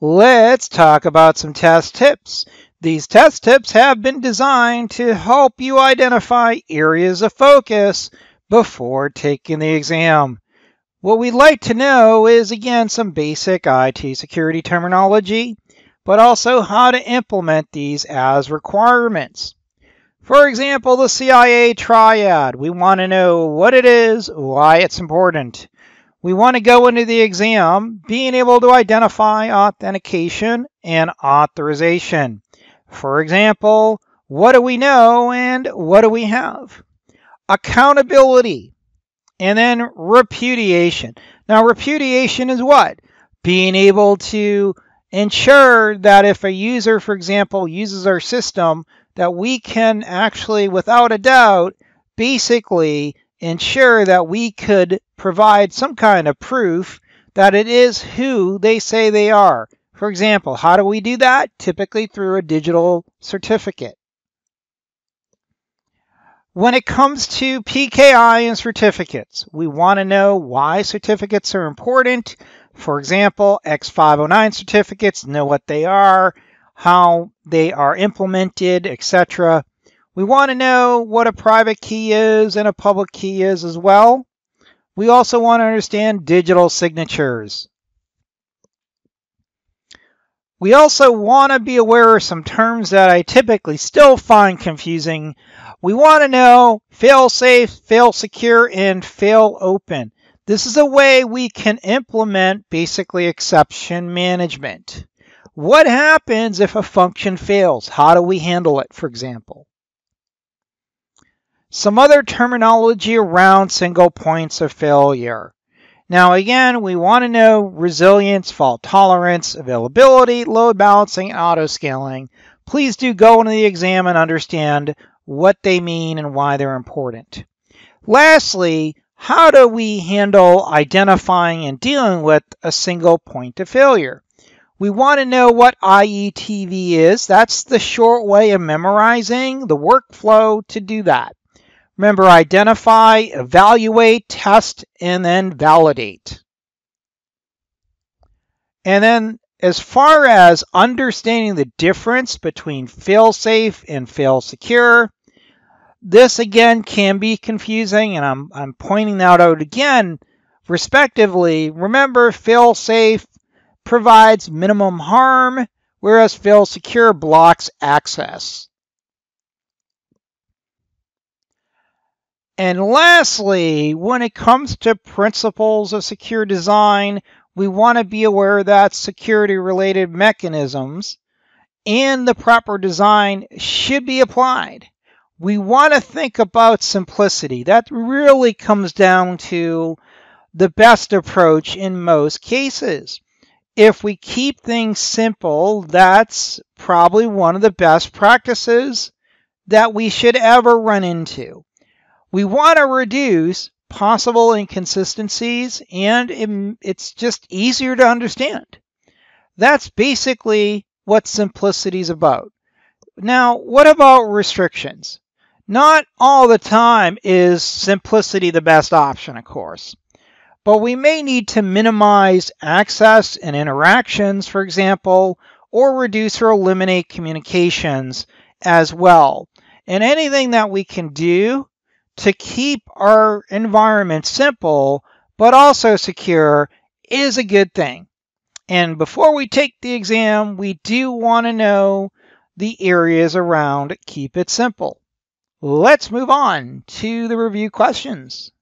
let's talk about some test tips. These test tips have been designed to help you identify areas of focus before taking the exam. What we'd like to know is, again, some basic IT security terminology, but also how to implement these as requirements. For example, the CIA triad. We want to know what it is, why it's important. We want to go into the exam being able to identify authentication and authorization. For example, what do we know and what do we have? Accountability and then repudiation. Now, repudiation is what? Being able to ensure that if a user, for example, uses our system, that we can actually, without a doubt, basically ensure that we could provide some kind of proof that it is who they say they are. For example, how do we do that? Typically through a digital certificate. When it comes to PKI and certificates, we want to know why certificates are important. For example, X509 certificates, know what they are, how they are implemented, etc. We want to know what a private key is and a public key is as well. We also want to understand digital signatures. We also want to be aware of some terms that I typically still find confusing. We want to know fail safe, fail secure, and fail open. This is a way we can implement basically exception management. What happens if a function fails? How do we handle it, for example? Some other terminology around single points of failure. Now again, we want to know resilience, fault tolerance, availability, load balancing, auto scaling. Please do go into the exam and understand what they mean and why they're important. Lastly, how do we handle identifying and dealing with a single point of failure? We want to know what IETV is. That's the short way of memorizing the workflow to do that. Remember, identify, evaluate, test, and then validate. And then as far as understanding the difference between fail-safe and fail-secure, this again can be confusing, and I'm, I'm pointing that out again, respectively. Remember, fail-safe provides minimum harm, whereas fail-secure blocks access. And lastly, when it comes to principles of secure design, we want to be aware that security related mechanisms and the proper design should be applied. We want to think about simplicity. That really comes down to the best approach in most cases. If we keep things simple, that's probably one of the best practices that we should ever run into. We want to reduce possible inconsistencies and it's just easier to understand. That's basically what simplicity is about. Now, what about restrictions? Not all the time is simplicity the best option, of course. But we may need to minimize access and interactions, for example, or reduce or eliminate communications as well. And anything that we can do to keep our environment simple but also secure is a good thing. And before we take the exam, we do want to know the areas around Keep It Simple. Let's move on to the review questions.